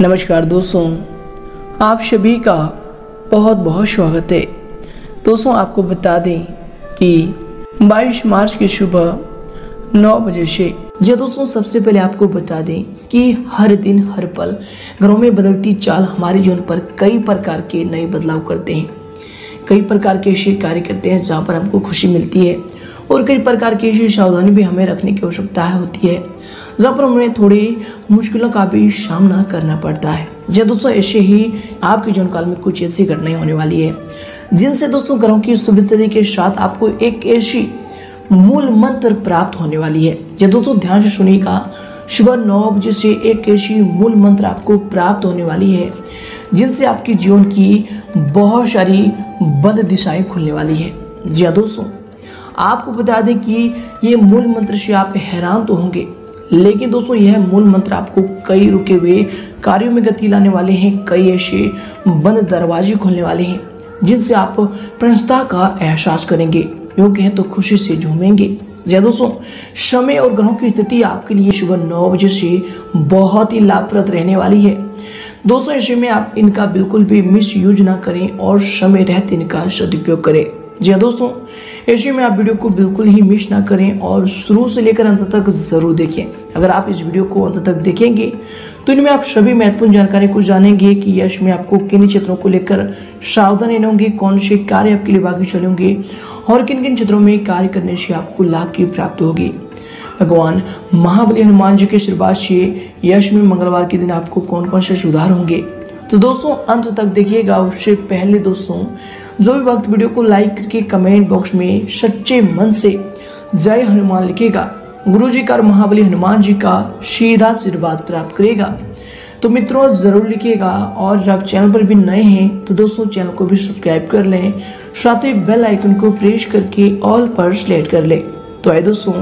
नमस्कार दोस्तों, आप सभी का बहुत बहुत स्वागत है। दोस्तों, आपको बता दें कि 22 मार्च की सुबह 9 बजे से जी दोस्तों, सबसे पहले आपको बता दें कि हर दिन हर पल घरों में बदलती चाल हमारे जीवन पर कई प्रकार के नए बदलाव करते हैं। कई प्रकार के ऐसे कार्य करते हैं जहाँ पर हमको खुशी मिलती है और कई प्रकार की ऐसी सावधानी भी हमें रखने की आवश्यकता होती है। जहाँ पर हमें थोड़ी मुश्किलों का भी सामना करना पड़ता है। जी दोस्तों, ऐसे ही आपके जीवन काल में कुछ ऐसी घटनाएँ होने वाली है, जिनसे दोस्तों ग्रहों की सुविस्थिति के साथ आपको एक ऐसी मूल मंत्र प्राप्त होने वाली है। ये दोस्तों, ध्यान से सुनिएगा। सुबह नौ बजे से एक ऐसी मूल मंत्र आपको प्राप्त होने वाली है, जिनसे आपके जीवन की बहुत सारी बद दिशाएँ खुलने वाली है। जी हाँ दोस्तों, आपको बता दें कि ये मूल मंत्र से आप हैरान तो होंगे लेकिन दोस्तों, यह मूल मंत्र आपको कई रुके हुए कार्यों में गति लाने वाले हैं, कई ऐसे बंद दरवाजे खोलने वाले हैं, जिनसे आप प्रसन्नता का एहसास करेंगे, यूँ कहें तो खुशी से झूमेंगे। जी दोस्तों, समय और ग्रहों की स्थिति आपके लिए सुबह नौ बजे से बहुत ही लाभप्रद रहने वाली है। दोस्तों, ऐसे में आप इनका बिल्कुल भी मिस यूज़ ना करें और समय रहते इनका सदुपयोग करें। जी हाँ दोस्तों ऐसे में आप वीडियो को बिल्कुल ही मिस ना करें और शुरू से लेकर अंत तक ज़रूर देखें। अगर आप इस वीडियो को अंत तक देखेंगे तो इनमें आप सभी महत्वपूर्ण जानकारी को जानेंगे कि यश में आपको किन क्षेत्रों को लेकर सावधान सावधानी होंगे, कौन से कार्य आपके लिए बाकी चलेंगे और किन किन क्षेत्रों में कार्य करने से आपको लाभ की प्राप्ति होगी। भगवान महाबली हनुमान जी के आशीर्वाद से यश में मंगलवार के दिन आपको कौन कौन से सुधार होंगे? तो दोस्तों, अंत तक देखिएगा, उससे पहले दोस्तों जो भी वक्त वीडियो को लाइक करके कमेंट बॉक्स में सच्चे मन से जय हनुमान लिखेगा। गुरु जी का और महाबली हनुमान जी का सीधा आशीर्वाद प्राप्त करेगा। तो मित्रों, ज़रूर लिखिएगा और आप चैनल पर भी नए हैं तो दोस्तों, चैनल को भी सब्सक्राइब कर लें, साथ ही बेल आइकन को प्रेस करके ऑल पर सिलेक्ट कर लें। तो आइए दोस्तों,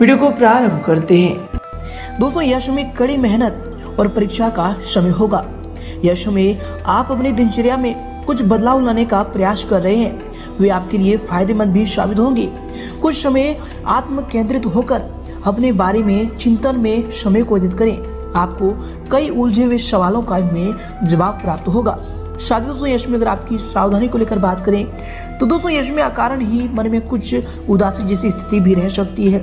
वीडियो को प्रारंभ करते हैं। दोस्तों, यश में कड़ी मेहनत और परीक्षा का समय होगा। यश में आप अपनी दिनचर्या में कुछ बदलाव लाने का प्रयास कर रहे हैं। वे आपके लिए फ़ायदेमंद भी साबित होंगे। कुछ समय आत्म केंद्रित होकर अपने बारे में चिंतन में समय को व्यतीत करें। आपको कई उलझे हुए सवालों का में जवाब प्राप्त होगा। शादी दोस्तों, यश में अगर आपकी सावधानी को लेकर बात करें तो दोस्तों, यश में अकारण ही मन में कुछ उदासी जैसी स्थिति भी रह सकती है।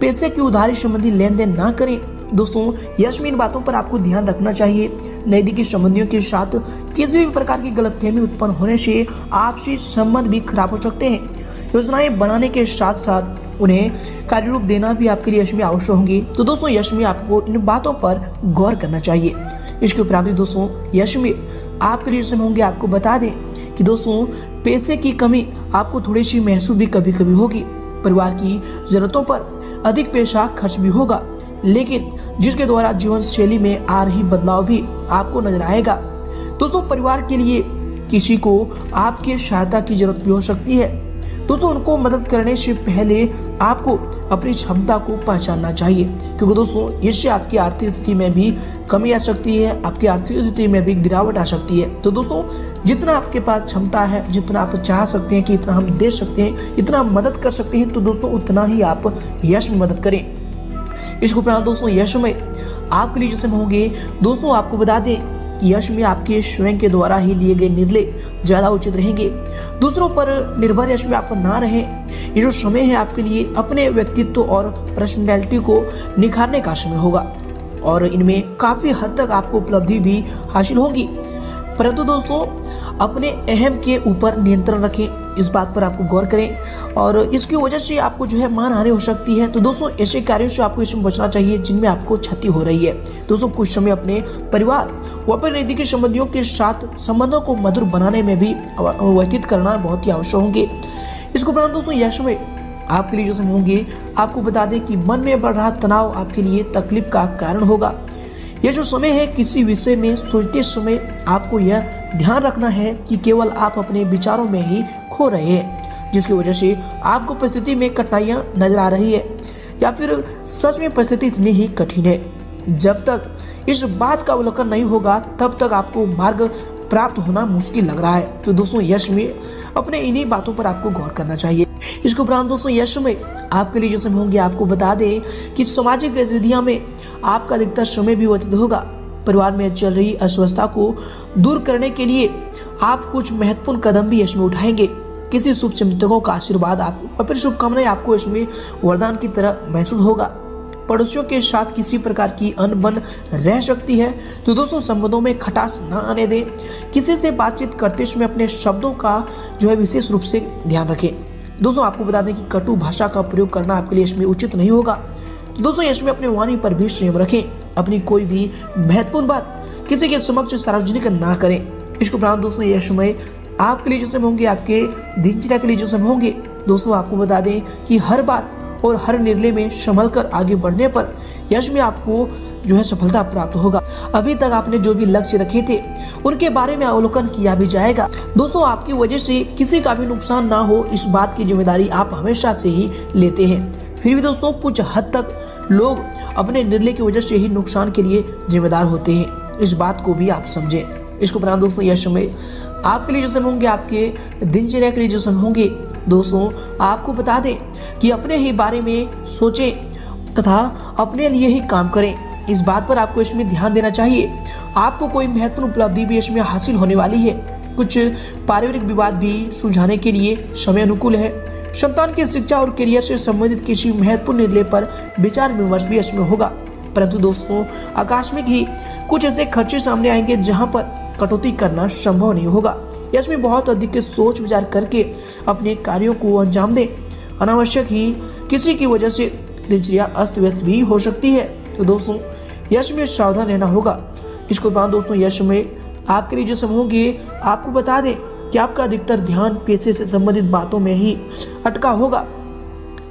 पैसे की उधारी संबंधी लेन देन ना करें। दोस्तों, यश में इन बातों पर आपको ध्यान रखना चाहिए। नजदीकी संबंधियों के साथ किसी भी प्रकार की गलतफहमी उत्पन्न होने से आपसी संबंध भी खराब हो सकते हैं। योजनाएँ बनाने के साथ साथ उन्हें कार्य रूप देना भी आपके लिए यश में आवश्यक होंगी। तो दोस्तों, यश में आपको इन बातों पर गौर करना चाहिए। इसके उपरांत दोस्तों, यश में आपके लिए समय होंगे, आपको बता दें कि दोस्तों, पैसे की कमी आपको थोड़ी सी महसूस भी कभी कभी होगी। परिवार की जरूरतों पर अधिक पैसा खर्च भी होगा। लेकिन जिसके द्वारा जीवन शैली में आ रही बदलाव भी आपको नज़र आएगा। दोस्तों, परिवार के लिए किसी को आपकी सहायता की ज़रूरत भी हो सकती है। दोस्तों, उनको मदद करने से पहले आपको अपनी क्षमता को पहचानना चाहिए, क्योंकि दोस्तों, इससे आपकी आर्थिक स्थिति में भी कमी आ सकती है, आपकी आर्थिक स्थिति में भी गिरावट आ सकती है। तो दोस्तों, जितना आपके पास क्षमता है, जितना आप चाह सकते हैं कि इतना हम दे सकते हैं, इतना मदद कर सकते हैं तो दोस्तों, उतना ही आप यश में मदद करें। इसको उपरांत दोस्तों, यश में आपके लिए जैसे होंगे, दोस्तों, आपको बता दें कि यश में आपके स्वयं के द्वारा ही लिए गए निर्णय ज़्यादा उचित रहेंगे। दूसरों पर निर्भर यश में आप ना रहे। ये जो समय है आपके लिए अपने व्यक्तित्व और पर्सनैलिटी को निखारने का समय होगा और इनमें काफ़ी हद तक आपको उपलब्धि भी हासिल होगी। परंतु दोस्तों, अपने अहम के ऊपर नियंत्रण रखें। इस बात पर आपको गौर करें। और इसकी वजह से आपको जो है मान हानि हो सकती है। तो दोस्तों, ऐसे कार्यों से आपको इसमें बचना चाहिए जिनमें आपको क्षति हो रही है। दोस्तों, कुछ समय अपने परिवार व अपने नजदीकी संबंधियों के साथ संबंधों को मधुर बनाने में भी व्यतीत करना बहुत ही आवश्यक होंगे। इसको उपरांत दोस्तों यश में आपके लिए जो समय होंगे, आपको बता दें कि मन में बढ़ रहा तनाव आपके लिए तकलीफ़ का कारण होगा। यह जो समय है, किसी विषय में सोचते समय आपको यह ध्यान रखना है कि केवल आप अपने विचारों में ही खो रहे हैं, जिसकी वजह से आपको परिस्थिति में कठिनाइयाँ नज़र आ रही है, या फिर सच में परिस्थिति इतनी ही कठिन है। जब तक इस बात का अवलोकन नहीं होगा, तब तक आपको मार्ग प्राप्त होना मुश्किल लग रहा है। तो दोस्तों, यश में अपने इन्हीं बातों पर आपको गौर करना चाहिए। इसके उपरांत दोस्तों, यश में आपके लिए जो समय होंगे, आपको बता दें कि सामाजिक गतिविधियों में आपका अधिकतर समय भी व्यतीत होगा। परिवार में चल रही अस्वस्थता को दूर करने के लिए आप कुछ महत्वपूर्ण कदम भी यश में उठाएँगे। किसी शुभ चिंतकों का आशीर्वाद आपको और फिर शुभकामनाएँ आपको इसमें वरदान की तरह महसूस होगा। पड़ोसियों के साथ किसी प्रकार की अनबन रह सकती है तो दोस्तों संबंधों में खटास न आने दें। किसी से बातचीत करते समय अपने शब्दों का जो है विशेष रूप से ध्यान रखें। दोस्तों आपको बता दें कि कटु भाषा का प्रयोग करना आपके लिए इसमें उचित नहीं होगा। तो दोस्तों इसमें अपने वाणी पर भी संयम रखें। अपनी कोई भी महत्वपूर्ण बात किसी के समक्ष सार्वजनिक ना करें। इसको प्राण दोस्तों यह समय आपके लिए जो समय होंगे, आपके दिनचर्या के लिए जो समय होंगे, दोस्तों, आपको बता दें कि हर बात और हर निर्णय में संभल कर आगे बढ़ने पर यश में आपको जो है सफलता प्राप्त होगा। अभी तक आपने जो भी लक्ष्य रखे थे, उनके बारे में अवलोकन किया भी जाएगा। दोस्तों, आपकी वजह से किसी का भी नुकसान ना हो, इस बात की ज़िम्मेदारी आप हमेशा से ही लेते हैं। फिर भी दोस्तों, कुछ हद तक लोग अपने निर्णय की वजह से ही नुकसान के लिए जिम्मेदार होते हैं। इस बात को भी आप समझें। इसको प्रणाम दोस्तों, यह समय आपके लिए जो समय होंगे, आपके दिनचर्या के लिए जो समय होंगे, दोस्तों, आपको बता दें कि अपने ही बारे में सोचें तथा अपने लिए ही काम करें। इस बात पर आपको इसमें ध्यान देना चाहिए। आपको कोई महत्वपूर्ण उपलब्धि भी इसमें हासिल होने वाली है। कुछ पारिवारिक विवाद भी सुलझाने के लिए समय अनुकूल है। संतान की शिक्षा और करियर से संबंधित किसी महत्वपूर्ण निर्णय पर विचार विमर्श भी इसमें होगा। परंतु दोस्तों, आकस्मिक ही कुछ ऐसे खर्चे सामने आएँगे जहाँ पर कटौती करना संभव नहीं होगा। इसमें बहुत अधिक सोच विचार करके अपने कार्यों को अंजाम दें। अनावश्यक ही किसी की वजह से दिनचर्या अस्त व्यस्त भी हो सकती है। तो दोस्तों, यश में सावधान रहना होगा। इसको बाद दोस्तों, यश में आपके लिए जो समय होंगे, आपको बता दें कि आपका अधिकतर ध्यान पेशे से संबंधित बातों में ही अटका होगा।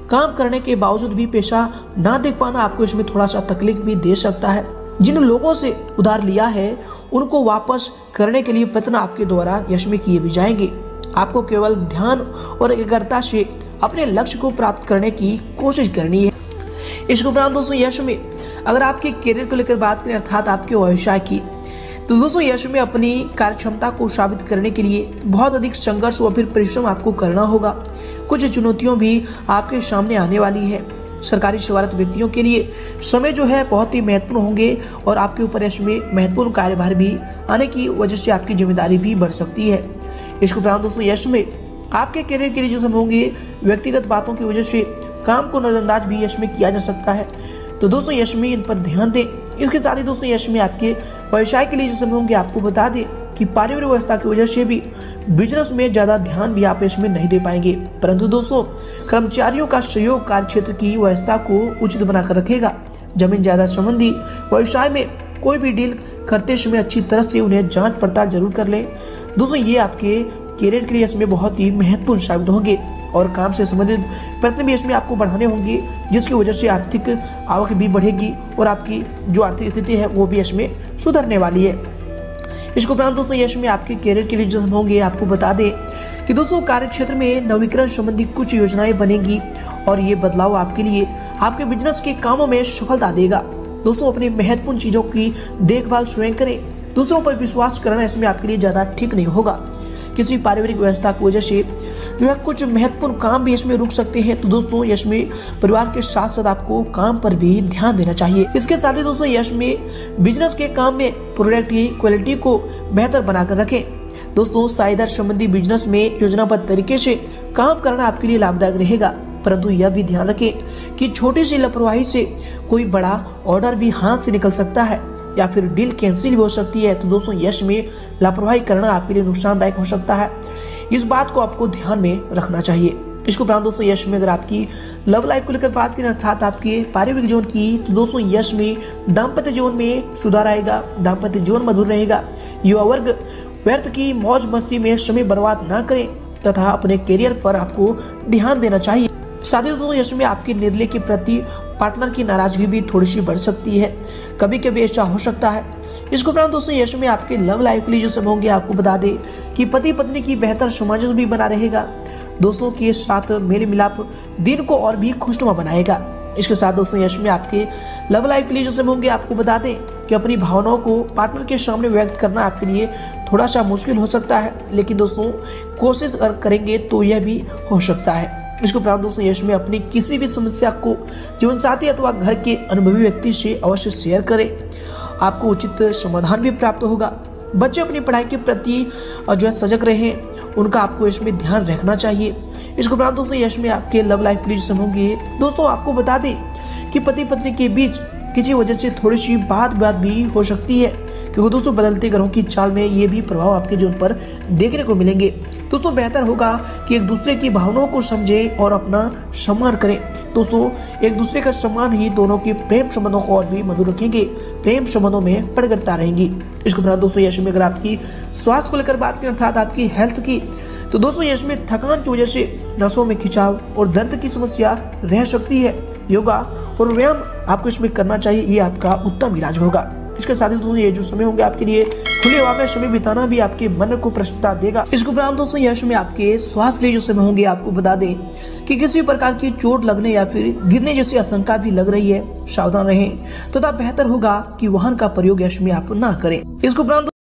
काम करने के बावजूद भी पेशा ना देख पाना आपको इसमें थोड़ा सा तकलीफ़ भी दे सकता है। जिन लोगों से उधार लिया है, उनको वापस करने के लिए प्रयत्न आपके द्वारा यश में किए भी जाएँगे। आपको केवल ध्यान और एकाग्रता से अपने लक्ष्य को प्राप्त करने की कोशिश करनी है। इसके उपरांत दोस्तों, यश में अगर आपके करियर को लेकर बात करें, अर्थात आपके व्यवसाय की तो दोस्तों, यश में अपनी कार्य क्षमता को साबित करने के लिए बहुत अधिक संघर्ष व फिर परिश्रम आपको करना होगा। कुछ चुनौतियों भी आपके सामने आने वाली है। सरकारी सेवारत व्यक्तियों के लिए समय जो है बहुत ही महत्वपूर्ण होंगे और आपके ऊपर इसमें महत्वपूर्ण कार्यभार भी आने की वजह से आपकी ज़िम्मेदारी भी बढ़ सकती है। इसके उपरांत दोस्तों, यश में आपके करियर के लिए जो समय होंगे, व्यक्तिगत बातों की वजह से काम को नजरअंदाज भी यश में किया जा सकता है। तो दोस्तों, यश में इन पर ध्यान दें। इसके साथ ही दोस्तों, यश में आपके व्यवसाय के लिए जो समय होंगे, आपको बता दें कि पारिवारिक व्यवस्था की वजह से भी बिज़नेस में ज़्यादा ध्यान भी आप इसमें नहीं दे पाएँगे। परंतु दोस्तों, कर्मचारियों का सहयोग कार्य क्षेत्र की व्यवस्था को उचित बनाकर रखेगा। ज़मीन ज़्यादा संबंधी, व्यवसाय में कोई भी डील करते समय अच्छी तरह से उन्हें जाँच पड़ताल ज़रूर कर लें। दोस्तों, ये आपके करियर के लिए इसमें बहुत ही महत्वपूर्ण साबित होंगे और काम से संबंधित प्रयत्न भी इसमें आपको बढ़ाने होंगे, जिसकी वजह से आर्थिक आवक भी बढ़ेगी और आपकी जो आर्थिक स्थिति है, वो भी इसमें सुधरने वाली है। इसको उपरांत दोस्तों यश में आपके करियर के लिए जो होंगे, आपको बता दें कि दोस्तों कार्य क्षेत्र में नवीकरण संबंधी कुछ योजनाएँ बनेगी और ये बदलाव आपके लिए, आपके बिज़नेस के कामों में सफलता देगा। दोस्तों, अपनी महत्वपूर्ण चीज़ों की देखभाल स्वयं करें। दूसरों पर विश्वास करना इसमें आपके लिए ज़्यादा ठीक नहीं होगा। किसी पारिवारिक व्यवस्था की वजह से जो है, कुछ महत्वपूर्ण काम भी इसमें रुक सकते हैं। तो दोस्तों यश में परिवार के साथ साथ आपको काम पर भी ध्यान देना चाहिए। इसके साथ ही दोस्तों यश में बिज़नेस के काम में प्रोडक्ट की क्वालिटी को बेहतर बनाकर रखें। दोस्तों साइदर संबंधी बिज़नेस में योजनाबद्ध तरीके से काम करना आपके लिए लाभदायक रहेगा। परंतु यह भी ध्यान रखें कि छोटी सी लापरवाही से कोई बड़ा ऑर्डर भी हाथ से निकल सकता है या फिर डील कैंसिल भी हो सकती है। तो दोस्तों यश में लापरवाही करना आपके लिए नुकसानदायक हो सकता है। इस बात को आपको ध्यान में रखना चाहिए। इसको उपरांत दोस्तों, यश में अगर आपकी लव लाइफ को लेकर बात करें, अर्थात आपके पारिवारिक जीवन की तो दोस्तों, यश में दाम्पत्य जीवन में सुधार आएगा, दाम्पत्य जीवन मधुर रहेगा। युवा वर्ग व्यर्थ की मौज मस्ती में समय बर्बाद ना करें, तथा अपने करियर पर आपको ध्यान देना चाहिए। साथ ही दोस्तों, यश में आपके निर्णय के प्रति पार्टनर की नाराज़गी भी थोड़ी सी बढ़ सकती है। कभी कभी ऐसा हो सकता है इसको उपरांत दोस्तों यश में आपके लव लाइफ के लिए जो समय होंगे, आपको बता दे कि पति पत्नी की बेहतर सामंजस्य भी बना रहेगा। दोस्तों, के साथ मेल मिलाप दिन को और भी खुशनुमा बनाएगा। इसके साथ दोस्तों यश में आपके लव लाइफ के लिए जो समय होंगे, आपको बता दें कि अपनी भावनाओं को पार्टनर के सामने व्यक्त करना आपके लिए थोड़ा सा मुश्किल हो सकता है, लेकिन दोस्तों, कोशिश अगर करेंगे तो यह भी हो सकता है। इसको प्राप्त दोस्तों यश में अपनी किसी भी समस्या को जीवन साथी अथवा घर के अनुभवी व्यक्ति से अवश्य शेयर करें। आपको उचित समाधान भी प्राप्त होगा। बच्चे अपनी पढ़ाई के प्रति जो है, सजग रहे। उनका आपको इसमें ध्यान रखना चाहिए। इसके उपरांत दोस्तों, यश में आपके लव लाइफ प्लीज़ होंगे दोस्तों, आपको बता दें कि पति पत्नी के बीच किसी वजह से थोड़ी सी बात बात भी हो सकती है, क्योंकि दोस्तों, बदलते ग्रहों की चाल में ये भी प्रभाव आपके जीवन पर देखने को मिलेंगे। दोस्तों बेहतर होगा कि एक दूसरे की भावनाओं को समझें और अपना सम्मान करें। दोस्तों, एक दूसरे का सम्मान ही दोनों के प्रेम संबंधों को और भी मधुर रखेंगे। प्रेम संबंधों में प्रगटता रहेंगी। इसके उपरांत दोस्तों, यश में अगर आपकी स्वास्थ्य को लेकर बात करें, अर्थात आपकी हेल्थ की तो दोस्तों, यश में थकान की वजह से नसों में खिंचाव और दर्द की समस्या रह सकती है। योगा और व्यायाम आपको इसमें करना चाहिए, ये आपका उत्तम इलाज होगा। इसके साथ ही दोस्तों, ये जो समय होंगे आपके लिए खुले हवा में, समय बिताना भी आपके मन को प्रसन्नता देगा। इसके उपरांत दोस्तों, यह समय आपके स्वास्थ्य के लिए जो समय होंगे, आपको बता दें कि किसी प्रकार की चोट लगने या फिर गिरने जैसी आशंका भी लग रही है, सावधान रहें। तथा बेहतर होगा कि वाहन का प्रयोग यश में आप ना करें। इसके उपरांत